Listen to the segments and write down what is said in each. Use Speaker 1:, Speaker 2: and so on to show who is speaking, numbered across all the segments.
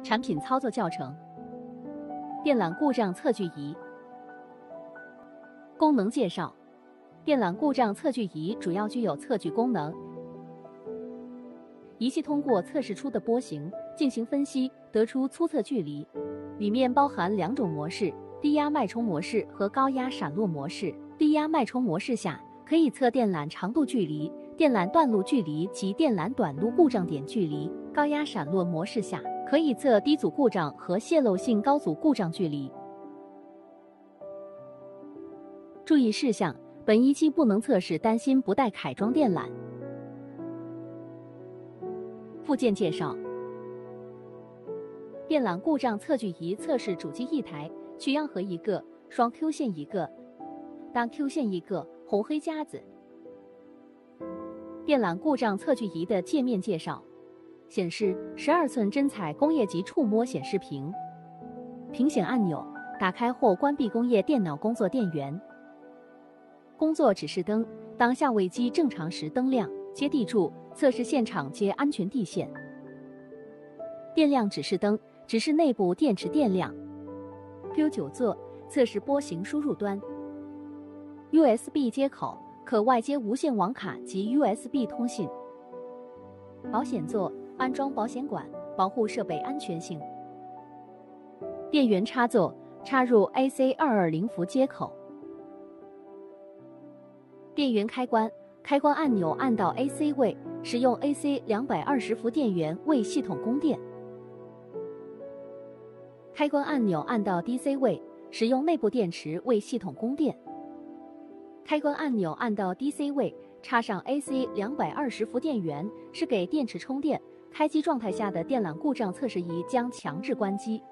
Speaker 1: 产品操作教程：电缆故障测距仪。功能介绍：电缆故障测距仪主要具有测距功能，仪器通过测试出的波形进行分析，得出粗测距离。里面包含两种模式：低压脉冲模式和高压闪落模式。低压脉冲模式下，可以测电缆长度距离、电缆断路距离及电缆短路故障点距离；高压闪落模式下，可以测低阻故障和泄漏性高阻故障距离。注意事项：本仪器不能测试单芯不带凯装电缆。附件介绍：电缆故障测距仪测试主机一台，取样盒一个，双 Q 线一个，单 Q 线一个，红黑夹子。电缆故障测距仪的界面介绍：显示十二寸真彩工业级触摸显示屏，屏显按钮，打开或关闭工业电脑工作电源。工作指示灯，当下位机正常时灯亮。接地柱，测试现场接安全地线。电量指示灯，指示内部电池电量。Q 九座，测试波形输入端。USB 接口，可外接无线网卡及 USB 通信。保险座，安装保险管，保护设备安全性。电源插座，插入 AC 二二零伏接口。电源开关，开关按钮按到 AC 位，使用 AC 两百二十伏电源为系统供电；开关按钮按到 DC 位，使用内部电池为系统供电；开关按钮按到 DC 位，插上 AC 两百二十伏电源是给电池充电。开机状态下的电缆故障测试仪将强制关机。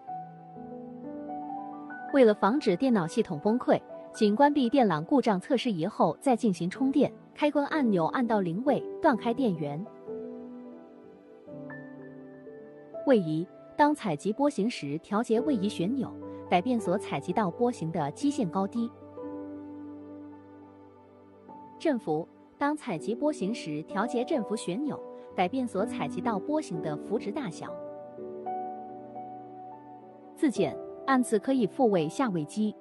Speaker 1: 为了防止电脑系统崩溃。请关闭电缆故障测试仪后再进行充电。开关按钮按到零位，断开电源。位移：当采集波形时，调节位移旋钮，改变所采集到波形的基线高低。振幅：当采集波形时，调节振幅旋钮，改变所采集到波形的幅值大小。自检：按此可以复位下位机。